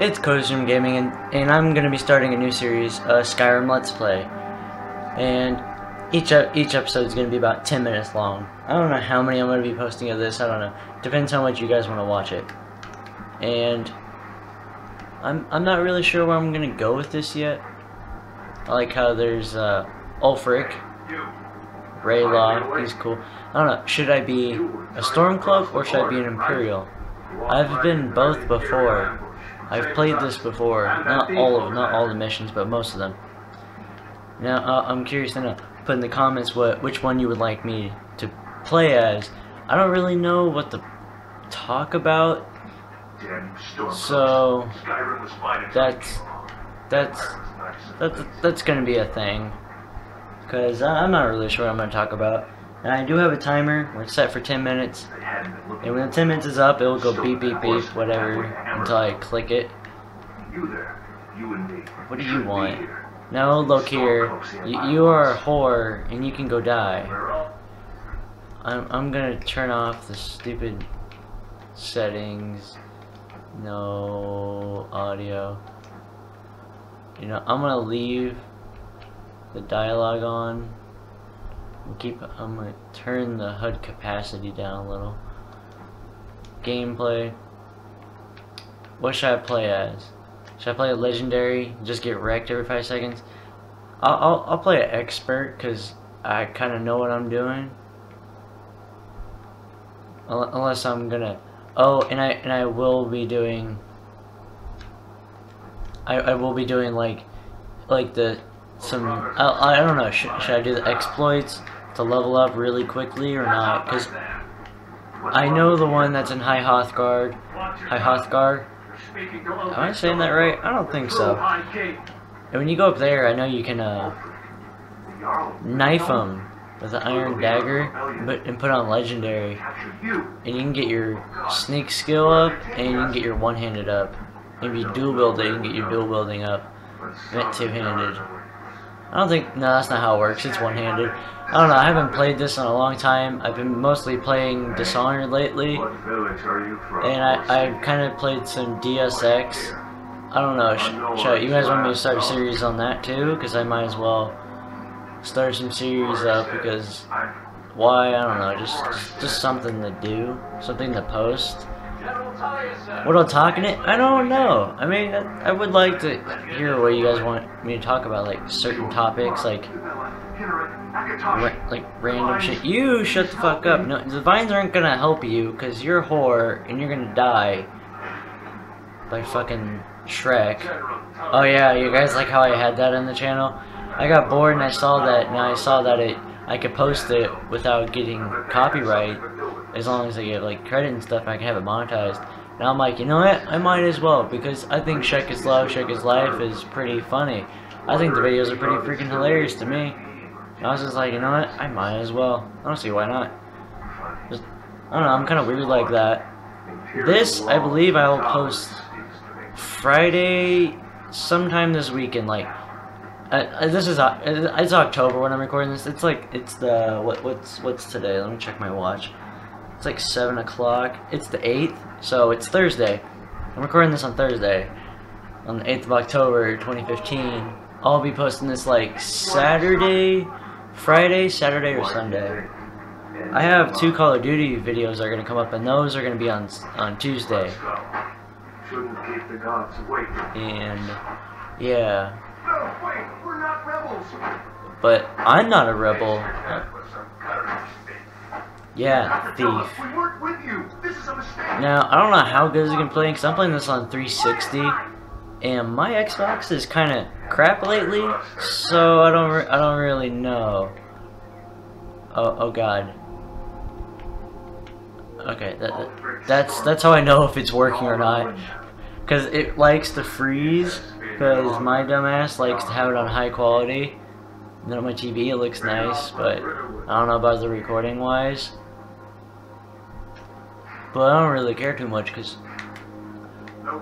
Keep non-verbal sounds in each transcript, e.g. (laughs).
It's Coziestroom Gaming, and, and I'm going to be starting a new series, uh, Skyrim Let's Play. And each each episode is going to be about 10 minutes long. I don't know how many I'm going to be posting of this, I don't know. Depends how much you guys want to watch it. And I'm, I'm not really sure where I'm going to go with this yet. I like how there's uh, Ulfric, Ralof, he's cool. I don't know, should I be a Stormcloak or should I be an Imperial? I've been both before. I've played this before. Not all of not all the missions, but most of them. Now, uh, I'm curious to know. Put in the comments what which one you would like me to play as. I don't really know what to talk about. So that's that's that's that's gonna be a thing. Cause I'm not really sure what I'm gonna talk about. And I do have a timer. We're set for 10 minutes. And when the 10 minutes is up, it will go beep, beep, beep, whatever, until I click it. What do you want? No, look here. You, you are a whore, and you can go die. I'm, I'm gonna turn off the stupid settings. No audio. You know, I'm gonna leave the dialogue on keep I'm gonna turn the HUD opacity down a little. Gameplay. What should I play as? Should I play a legendary? Just get wrecked every five seconds? I'll I'll, I'll play an expert because I kind of know what I'm doing. Unless I'm gonna. Oh, and I and I will be doing. I I will be doing like, like the some I, I don't know should, should I do the exploits to level up really quickly or not? Because I know the one that's in High Hrothgar. High Hrothgar. Am I saying that right? I don't think so. And when you go up there, I know you can uh, knife them with an iron dagger, but and put on legendary, and you can get your sneak skill up, and you can get your one-handed up. If you dual wield you can get your dual wielding up. Meant two-handed. I don't think, no, that's not how it works. It's one-handed. I don't know, I haven't played this in a long time. I've been mostly playing Dishonored lately. And I, I've kind of played some DSX. I don't know, sh you guys want me to start a series on that too? Because I might as well start some series up because why, I don't know, just, just something to do, something to post. What I'm talking it? I don't know. I mean, I would like to hear what you guys want me to talk about, like certain topics, like Ra like random shit. You shut the fuck up. No, the vines aren't gonna help you because you're a whore and you're gonna die by fucking Shrek. Oh yeah, you guys like how I had that in the channel? I got bored and I saw that Now I saw that it I could post it without getting copyright as long as I get like credit and stuff I can have it monetized. And I'm like, you know what? I might as well because I think Shrek is Love, Shrek is Life is pretty funny. I think the videos are pretty freaking hilarious to me. I was just like, you know what? I might as well. I don't see why not. Just, I don't know, I'm kind of weird like that. This, I believe I will post Friday sometime this weekend, like, uh, uh this is, uh, it's October when I'm recording this. It's like, it's the, what, what's, what's today? Let me check my watch. It's like 7 o'clock. It's the 8th, so it's Thursday. I'm recording this on Thursday, on the 8th of October, 2015. I'll be posting this like Saturday, Friday, Saturday, or Sunday. I have two Call of Duty videos that are going to come up, and those are going to be on on Tuesday. And, yeah. But I'm not a rebel. Yeah, thief. Now, I don't know how good is it going to play, because I'm playing this on 360 and my Xbox is kind of crap lately, so I don't I don't really know. Oh oh god. Okay, that, that, that's that's how I know if it's working or not, because it likes to freeze. Because my dumbass likes to have it on high quality. And then on my TV it looks nice, but I don't know about the recording wise. But I don't really care too much because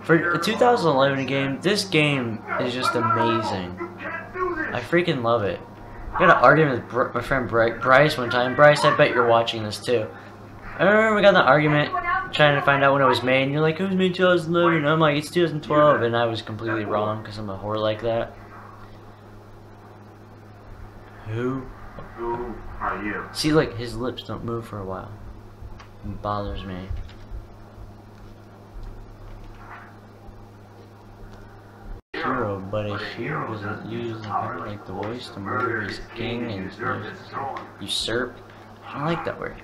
for a 2011 game, this game is just amazing. I freaking love it. I got an argument with my friend Bryce one time. Bryce, I bet you're watching this too. I remember we got an argument trying to find out when it was made, and you're like, it was made 2011. And I'm like, it's 2012, and I was completely wrong because I'm a whore like that. Who? Who are you? See, like his lips don't move for a while. It bothers me. But a hero doesn't use the power like the voice to murder his king and usurp. I don't like that word.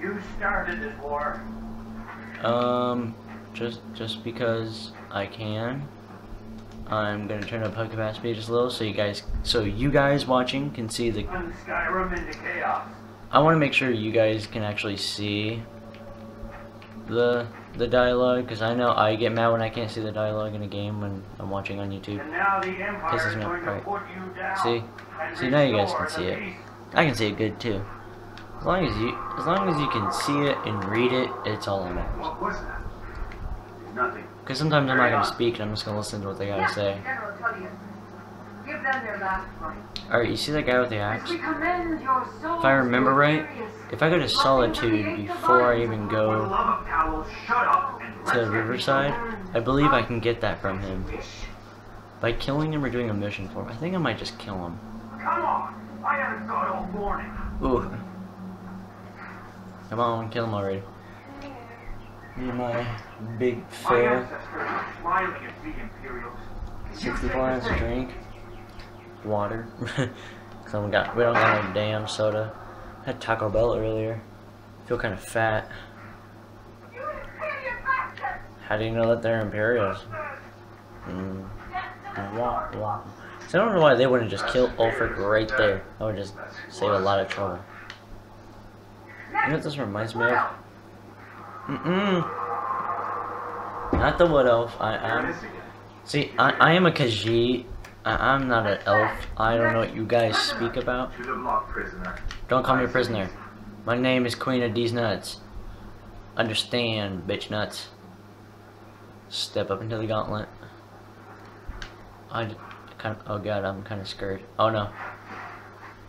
You started this war. Um, just just because I can. I'm gonna turn up HUD speed just a little so you guys, so you guys watching can see the. Turn Skyrim into chaos. I want to make sure you guys can actually see the the dialogue because I know I get mad when I can't see the dialogue in a game when I'm watching on YouTube. And now the Empire Pisses is me off, right. put you down. See, see now you guys can see it. I can see it good too. As long as you, as long as you can see it and read it, it's all that matters. What was that? Nothing. Because sometimes I'm not gonna speak and I'm just gonna listen to what they gotta say. Give them their last fight. Alright, you see that guy with the axe? we your souls If I remember right, if I go to Solitude before I even go love of Cowell, shut up and to Riverside, I believe I can get that from him. By killing him or doing a mission for him. I think I might just kill him. Come on. I haven't thought all morning. Ooh. Come on, kill him already. Me and my big fair. ancestors were smiling at the Imperials. 64 ounce drink. Water. (laughs) Cause we got we don't got no damn soda. I had Taco Bell earlier. Feel kind of fat. How do you know that they're Imperials? Mm. So I don't know why they wouldn't just kill Ulfric right there. That would just save a lot of trouble. You know what this reminds me of? Mm-mm. Not the Wood Elf. I, I'm. See, I, I am a Khajiit. I, I'm not an elf. I don't know what you guys speak about. Don't call me a prisoner. My name is Queen of these nuts. Understand, bitch nuts. Step up into the gauntlet. I kind of. Oh god, I'm kind of scared. Oh no.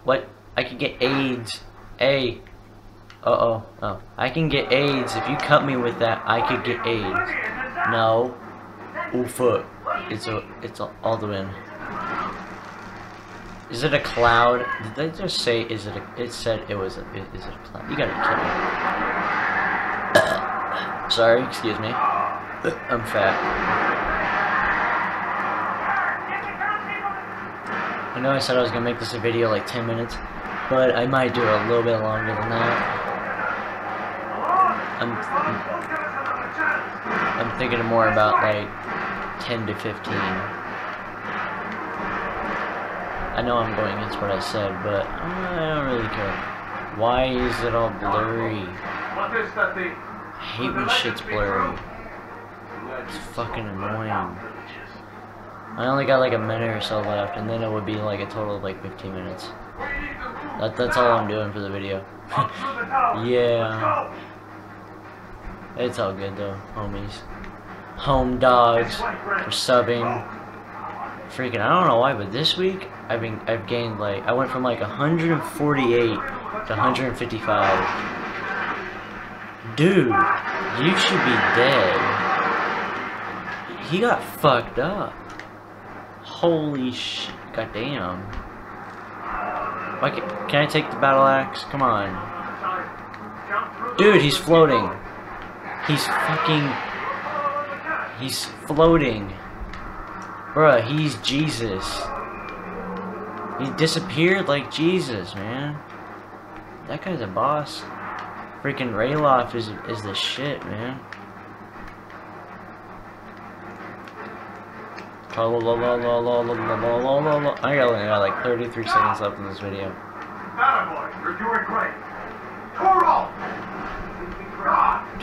What? I could get AIDS. A. Uh oh. Oh. I can get AIDS. If you cut me with that, I could get AIDS. No. Oh fuck. It's a. It's a, all the wind. Is it a cloud? Did they just say? Is it? A, it said it was. A, is it a cloud? You gotta be kidding me. (coughs) Sorry. Excuse me. (coughs) I'm fat. I know I said I was gonna make this a video like 10 minutes, but I might do it a little bit longer than that. I'm, I'm thinking more about like 10 to 15. I know I'm going against what I said, but I don't really care. Why is it all blurry? I hate when shit's blurry. It's fucking annoying. I only got like a minute or so left, and then it would be like a total of like 15 minutes. That, that's all I'm doing for the video. (laughs) yeah. It's all good though, homies. Home dogs for subbing. Freaking, I don't know why, but this week I've been I've gained like I went from like 148 to 155. Dude, you should be dead. He got fucked up. Holy shit! Goddamn. Why can, can I take the battle axe? Come on. Dude, he's floating. He's fucking. He's floating. Bruh, he's Jesus. He disappeared like Jesus, man. That guy's a boss. Freaking Ralof is is the shit, man. I got, I got like 33 seconds left in this video. Attaboy, you're doing great. Toro!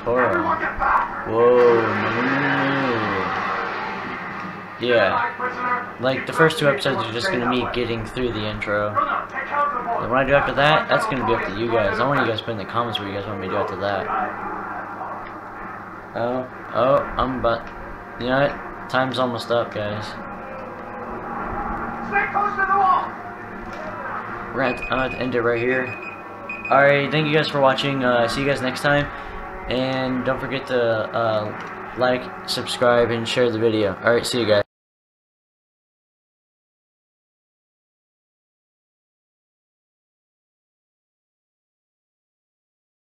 Toro. Everyone get back! Whoa, no. Yeah, like the first two episodes are just gonna be getting through the intro. Brother, take out the boy. And what I do after that, that's gonna be up to you guys. I want you guys to put in the comments what you guys want me to do after that. Oh, oh, I'm but, you know what? Time's almost up, guys. Stay close to the wall! We're at, I'm to end it right here. Alright, thank you guys for watching. Uh, see you guys next time. And don't forget to uh, like, subscribe, and share the video. Alright, see you guys.